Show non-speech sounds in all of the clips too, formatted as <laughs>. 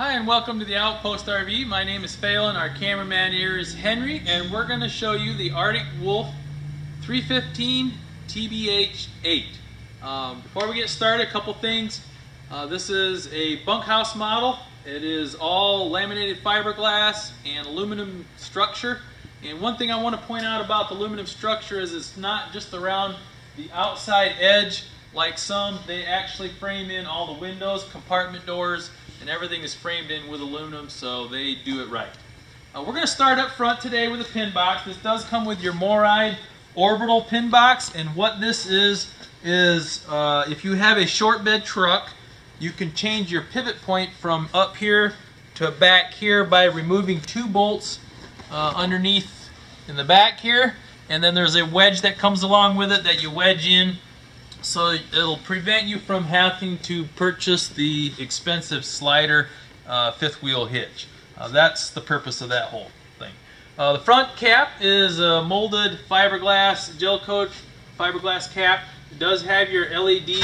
Hi and welcome to the Outpost RV. My name is Phelan, our cameraman here is Henry, and we're going to show you the Arctic Wolf 315 TBH8. Um, before we get started, a couple things. Uh, this is a bunkhouse model. It is all laminated fiberglass and aluminum structure. And one thing I want to point out about the aluminum structure is it's not just around the outside edge like some. They actually frame in all the windows, compartment doors, and everything is framed in with aluminum, so they do it right. Uh, we're going to start up front today with a pin box. This does come with your MORryde orbital pin box, and what this is, is uh, if you have a short bed truck, you can change your pivot point from up here to back here by removing two bolts uh, underneath in the back here, and then there's a wedge that comes along with it that you wedge in so it'll prevent you from having to purchase the expensive slider uh, fifth wheel hitch. Uh, that's the purpose of that whole thing. Uh, the front cap is a molded fiberglass, gel coat fiberglass cap. It does have your LED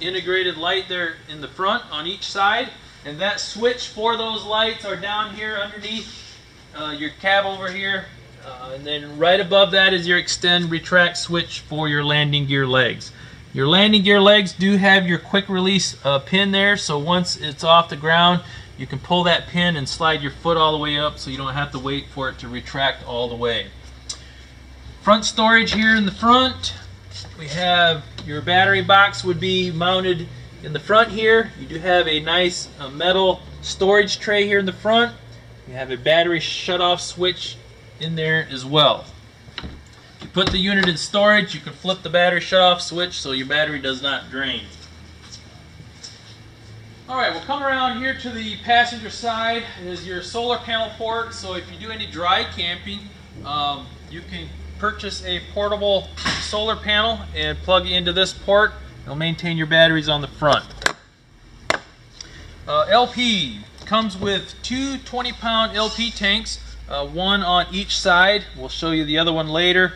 integrated light there in the front on each side. And that switch for those lights are down here underneath uh, your cab over here. Uh, and then right above that is your extend retract switch for your landing gear legs. Your landing gear legs do have your quick release uh, pin there, so once it's off the ground, you can pull that pin and slide your foot all the way up so you don't have to wait for it to retract all the way. Front storage here in the front. We have your battery box would be mounted in the front here. You do have a nice uh, metal storage tray here in the front. You have a battery shut-off switch in there as well. You put the unit in storage, you can flip the battery shut off switch so your battery does not drain. Alright, we'll come around here to the passenger side. It is your solar panel port, so if you do any dry camping, um, you can purchase a portable solar panel and plug into this port. It'll maintain your batteries on the front. Uh, LP comes with two 20 pound LP tanks, uh, one on each side. We'll show you the other one later.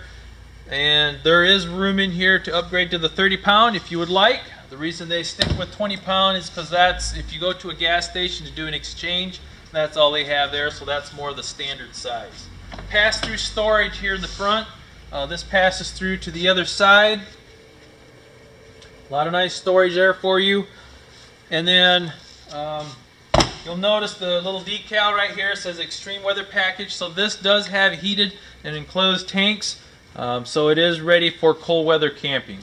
And there is room in here to upgrade to the 30 pound if you would like. The reason they stick with 20 pound is because that's, if you go to a gas station to do an exchange, that's all they have there, so that's more the standard size. Pass-through storage here in the front. Uh, this passes through to the other side. A lot of nice storage there for you. And then um, you'll notice the little decal right here says extreme weather package. So this does have heated and enclosed tanks. Um, so it is ready for cold weather camping.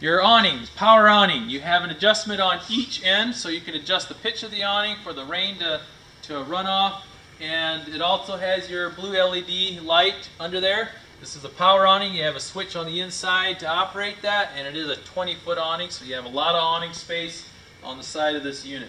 Your awnings, power awning, you have an adjustment on each end so you can adjust the pitch of the awning for the rain to, to run off. And it also has your blue LED light under there. This is a power awning. You have a switch on the inside to operate that, and it is a 20 foot awning, so you have a lot of awning space on the side of this unit.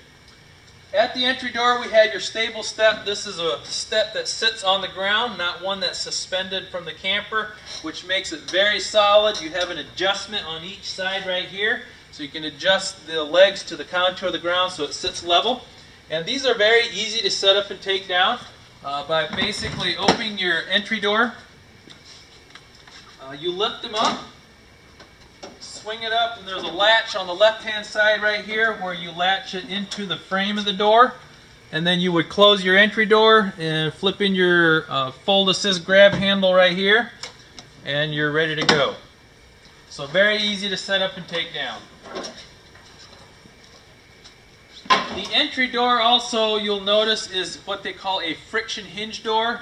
At the entry door, we have your stable step. This is a step that sits on the ground, not one that's suspended from the camper, which makes it very solid. You have an adjustment on each side right here, so you can adjust the legs to the contour of the ground so it sits level. And these are very easy to set up and take down uh, by basically opening your entry door. Uh, you lift them up swing it up and there's a latch on the left hand side right here where you latch it into the frame of the door and then you would close your entry door and flip in your uh, fold assist grab handle right here and you're ready to go. So very easy to set up and take down. The entry door also you'll notice is what they call a friction hinge door.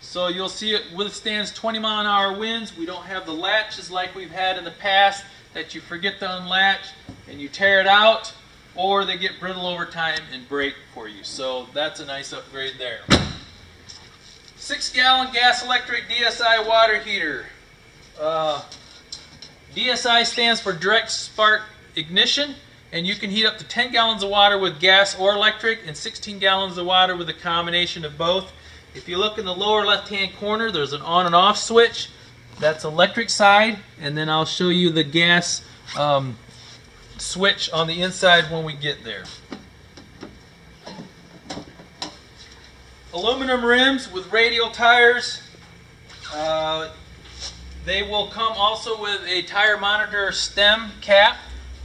So you'll see it withstands 20 mile an hour winds. We don't have the latches like we've had in the past that you forget to unlatch and you tear it out or they get brittle over time and break for you. So that's a nice upgrade there. Six gallon gas electric DSI water heater. Uh, DSI stands for direct spark ignition and you can heat up to 10 gallons of water with gas or electric and 16 gallons of water with a combination of both. If you look in the lower left hand corner there's an on and off switch that's electric side, and then I'll show you the gas um, switch on the inside when we get there. Aluminum rims with radial tires. Uh, they will come also with a tire monitor stem cap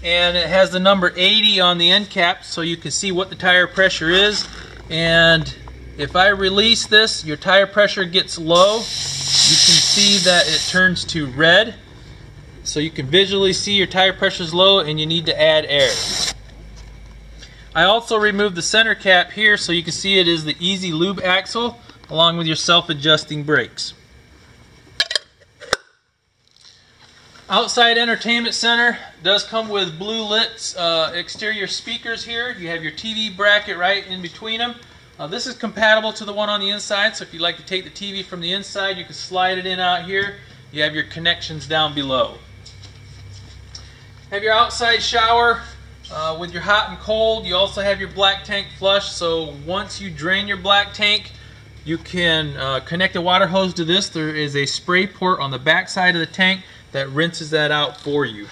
and it has the number 80 on the end cap so you can see what the tire pressure is And if I release this, your tire pressure gets low. You can see that it turns to red. So you can visually see your tire pressure is low and you need to add air. I also removed the center cap here so you can see it is the Easy Lube axle along with your self-adjusting brakes. Outside Entertainment Center does come with blue lit uh, exterior speakers here. You have your TV bracket right in between them. Uh, this is compatible to the one on the inside, so if you'd like to take the TV from the inside, you can slide it in out here. You have your connections down below. Have your outside shower uh, with your hot and cold. You also have your black tank flush, so once you drain your black tank, you can uh, connect a water hose to this. There is a spray port on the back side of the tank that rinses that out for you.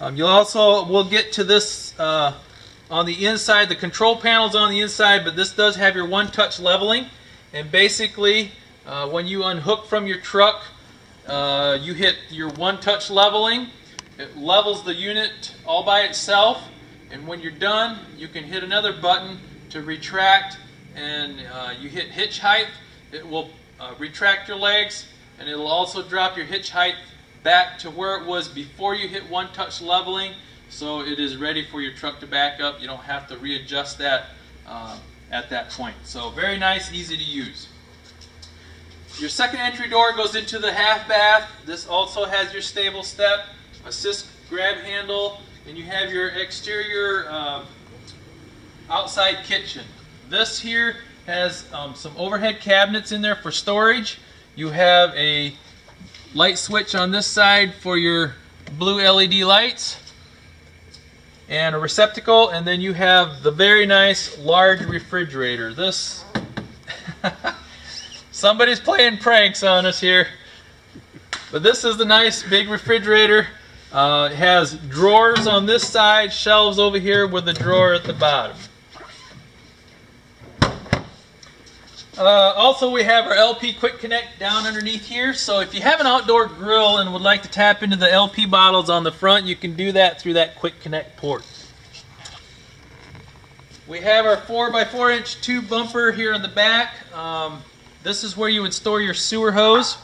Um, you'll also, we'll get to this uh, on the inside. The control panel's on the inside, but this does have your one-touch leveling. And basically, uh, when you unhook from your truck, uh, you hit your one-touch leveling. It levels the unit all by itself. And when you're done, you can hit another button to retract and uh, you hit hitch height. It will uh, retract your legs and it'll also drop your hitch height back to where it was before you hit one touch leveling so it is ready for your truck to back up. You don't have to readjust that uh, at that point. So very nice, easy to use. Your second entry door goes into the half bath. This also has your stable step, assist grab handle, and you have your exterior uh, outside kitchen. This here has um, some overhead cabinets in there for storage. You have a light switch on this side for your blue LED lights and a receptacle and then you have the very nice large refrigerator. This <laughs> somebody's playing pranks on us here. But this is the nice big refrigerator. Uh, it has drawers on this side shelves over here with a drawer at the bottom Uh, also, we have our LP Quick Connect down underneath here. So if you have an outdoor grill and would like to tap into the LP bottles on the front, you can do that through that Quick Connect port. We have our 4x4 inch tube bumper here in the back. Um, this is where you would store your sewer hose.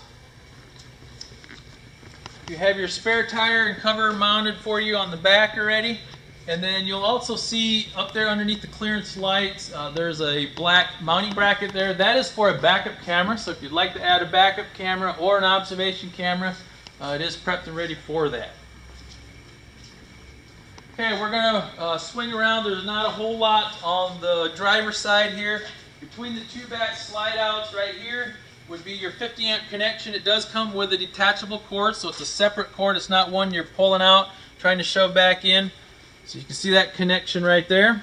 You have your spare tire and cover mounted for you on the back already. And then you'll also see up there underneath the clearance lights, uh, there's a black mounting bracket there. That is for a backup camera, so if you'd like to add a backup camera or an observation camera, uh, it is prepped and ready for that. Okay, we're going to uh, swing around. There's not a whole lot on the driver's side here. Between the two back slide outs right here would be your 50 amp connection. It does come with a detachable cord, so it's a separate cord. It's not one you're pulling out, trying to shove back in. So you can see that connection right there.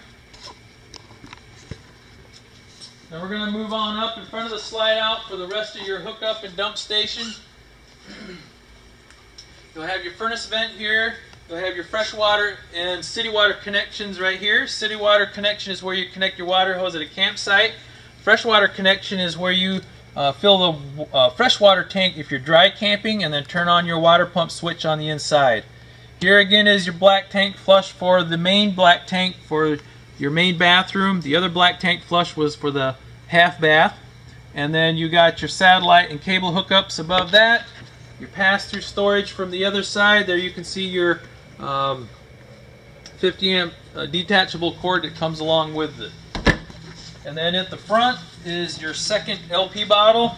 Now we're going to move on up in front of the slide out for the rest of your hookup and dump station. You'll have your furnace vent here. You'll have your freshwater and city water connections right here. City water connection is where you connect your water hose at a campsite. Freshwater connection is where you uh, fill the uh, freshwater tank if you're dry camping and then turn on your water pump switch on the inside. Here again is your black tank flush for the main black tank for your main bathroom. The other black tank flush was for the half bath. And then you got your satellite and cable hookups above that. Your pass-through storage from the other side. There you can see your um, 50 amp uh, detachable cord that comes along with it. And then at the front is your second LP bottle.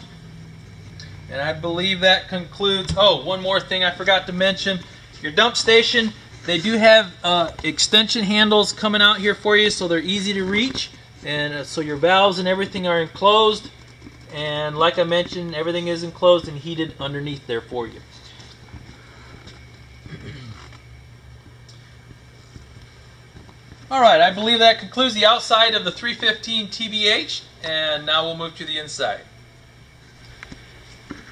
And I believe that concludes, oh, one more thing I forgot to mention. Your dump station, they do have uh, extension handles coming out here for you so they're easy to reach. And uh, so your valves and everything are enclosed. And like I mentioned, everything is enclosed and heated underneath there for you. Alright, I believe that concludes the outside of the 315 TBH. And now we'll move to the inside.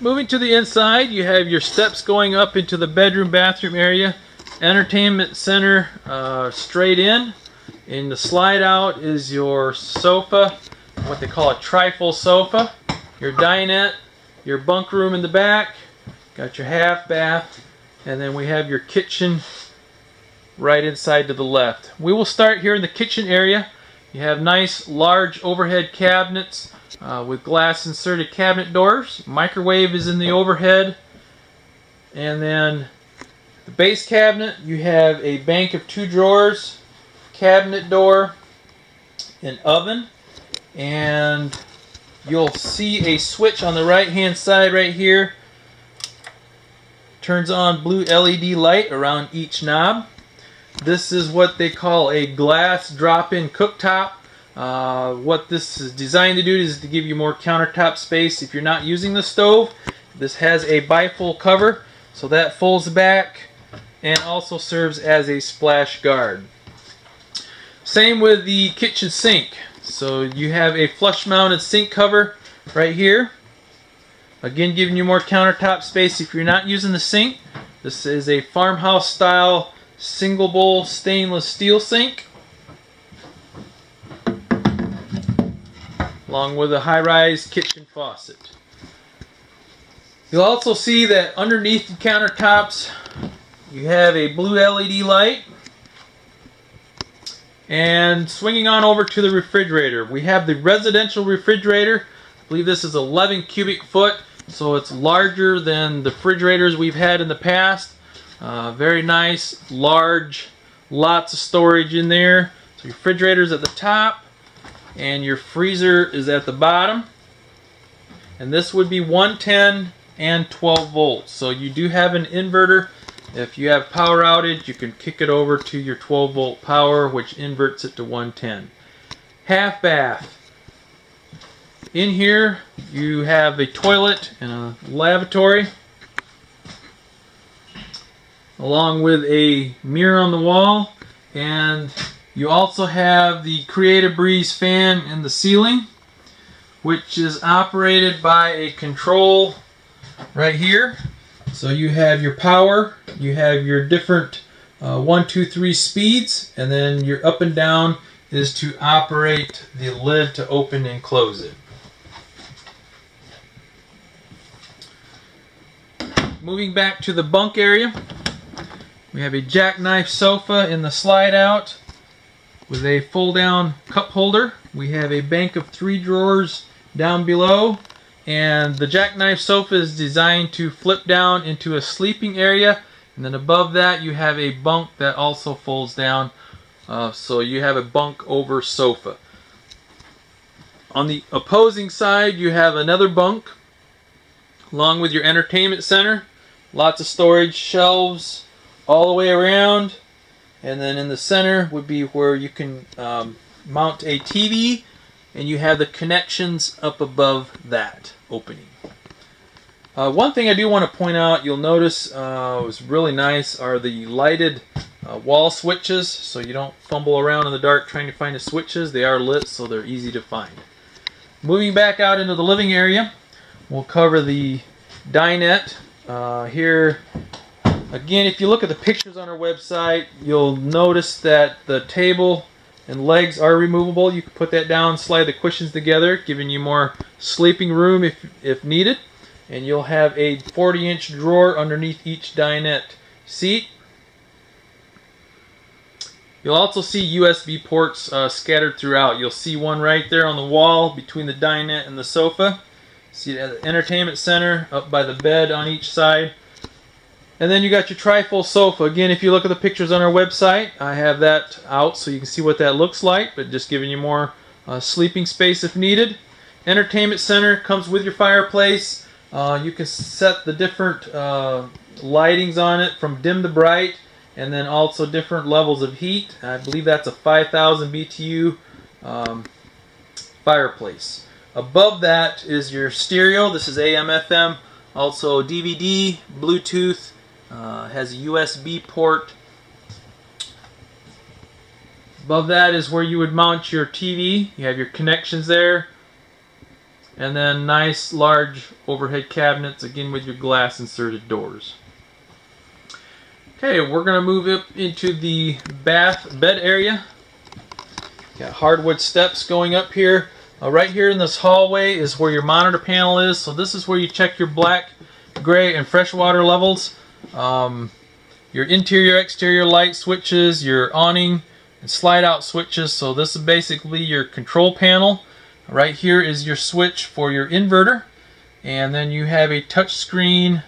Moving to the inside, you have your steps going up into the bedroom bathroom area. Entertainment center uh, straight in. In the slide out is your sofa, what they call a trifold sofa. Your dinette, your bunk room in the back. Got your half bath. And then we have your kitchen right inside to the left. We will start here in the kitchen area. You have nice large overhead cabinets uh, with glass inserted cabinet doors. Microwave is in the overhead. And then the base cabinet, you have a bank of two drawers, cabinet door, an oven, and you'll see a switch on the right hand side right here. Turns on blue LED light around each knob. This is what they call a glass drop-in cooktop. Uh, what this is designed to do is to give you more countertop space if you're not using the stove. This has a bifold cover, so that folds back and also serves as a splash guard. Same with the kitchen sink. So you have a flush mounted sink cover right here. Again, giving you more countertop space if you're not using the sink. This is a farmhouse style single bowl stainless steel sink. Along with a high-rise kitchen faucet. You'll also see that underneath the countertops you have a blue LED light. And swinging on over to the refrigerator, we have the residential refrigerator. I believe this is 11 cubic foot, so it's larger than the refrigerators we've had in the past. Uh, very nice, large, lots of storage in there. So refrigerator's at the top and your freezer is at the bottom. And this would be 110 and 12 volts. So you do have an inverter. If you have power outage, you can kick it over to your 12 volt power, which inverts it to 110. Half bath. In here, you have a toilet and a lavatory along with a mirror on the wall and you also have the Creative Breeze fan in the ceiling which is operated by a control right here. So you have your power you have your different uh, one two three speeds and then your up and down is to operate the lid to open and close it. Moving back to the bunk area we have a jackknife sofa in the slide out with a fold down cup holder. We have a bank of three drawers down below and the jackknife sofa is designed to flip down into a sleeping area and then above that you have a bunk that also folds down uh, so you have a bunk over sofa. On the opposing side you have another bunk along with your entertainment center. Lots of storage, shelves, all the way around and then in the center would be where you can um, mount a TV and you have the connections up above that opening. Uh, one thing I do want to point out, you'll notice uh, was really nice are the lighted uh, wall switches so you don't fumble around in the dark trying to find the switches. They are lit so they're easy to find. Moving back out into the living area, we'll cover the dinette. Uh, here Again, if you look at the pictures on our website, you'll notice that the table and legs are removable. You can put that down, slide the cushions together, giving you more sleeping room if, if needed. And you'll have a 40 inch drawer underneath each dinette seat. You'll also see USB ports uh, scattered throughout. You'll see one right there on the wall between the dinette and the sofa. See the entertainment center up by the bed on each side. And then you got your trifold sofa. Again, if you look at the pictures on our website, I have that out so you can see what that looks like, but just giving you more uh, sleeping space if needed. Entertainment center comes with your fireplace. Uh, you can set the different uh, lightings on it from dim to bright and then also different levels of heat. I believe that's a 5000 BTU um, fireplace. Above that is your stereo. This is AM, FM, also DVD, Bluetooth, uh, has a USB port. Above that is where you would mount your TV. You have your connections there. And then nice large overhead cabinets, again with your glass inserted doors. Okay, we're going to move up into the bath bed area. Got hardwood steps going up here. Uh, right here in this hallway is where your monitor panel is. So this is where you check your black, gray, and freshwater levels um, your interior exterior light switches, your awning, and slide out switches. So this is basically your control panel. Right here is your switch for your inverter. And then you have a touch screen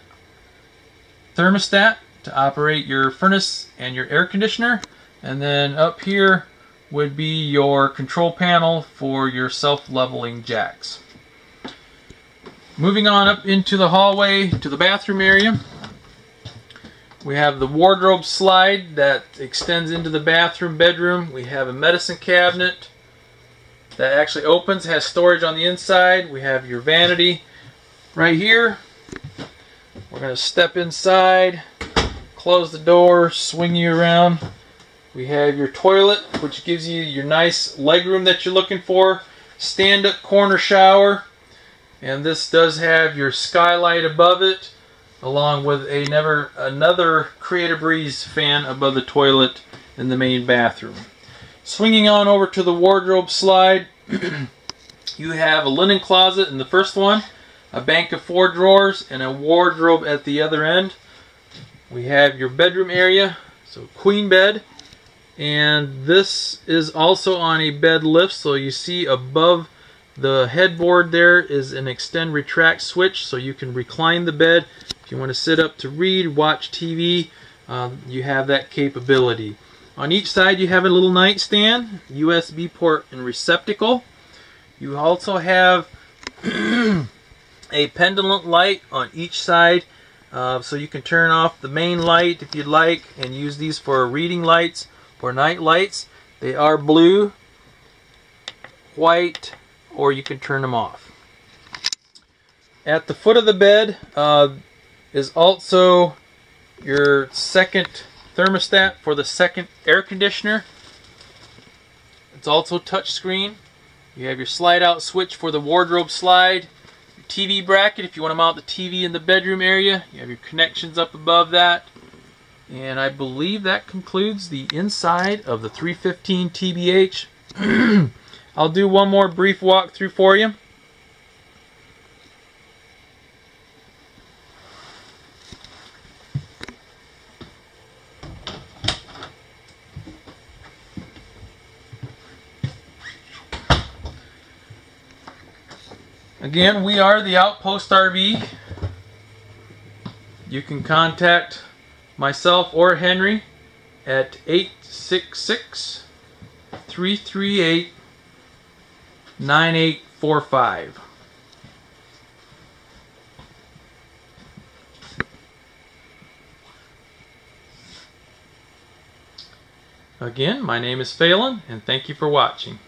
thermostat to operate your furnace and your air conditioner. And then up here would be your control panel for your self-leveling jacks. Moving on up into the hallway to the bathroom area. We have the wardrobe slide that extends into the bathroom bedroom. We have a medicine cabinet that actually opens, has storage on the inside. We have your vanity right here. We're going to step inside, close the door, swing you around. We have your toilet, which gives you your nice leg room that you're looking for. Stand-up corner shower. And this does have your skylight above it, along with a never, another Creator Breeze fan above the toilet in the main bathroom. Swinging on over to the wardrobe slide, <clears throat> you have a linen closet in the first one, a bank of four drawers, and a wardrobe at the other end. We have your bedroom area, so queen bed, and this is also on a bed lift, so you see above the headboard there is an extend retract switch so you can recline the bed. If you want to sit up to read, watch TV, um, you have that capability. On each side you have a little nightstand, USB port and receptacle. You also have <clears throat> a pendulum light on each side uh, so you can turn off the main light if you'd like and use these for reading lights or night lights. They are blue, white, or you can turn them off. At the foot of the bed uh, is also your second thermostat for the second air conditioner. It's also touchscreen. You have your slide out switch for the wardrobe slide. Your TV bracket if you want to mount the TV in the bedroom area. You have your connections up above that. And I believe that concludes the inside of the 315 TBH. <clears throat> I'll do one more brief walkthrough for you. Again, we are the Outpost RV. You can contact myself or Henry at 866 338 9845. Again, my name is Phelan, and thank you for watching.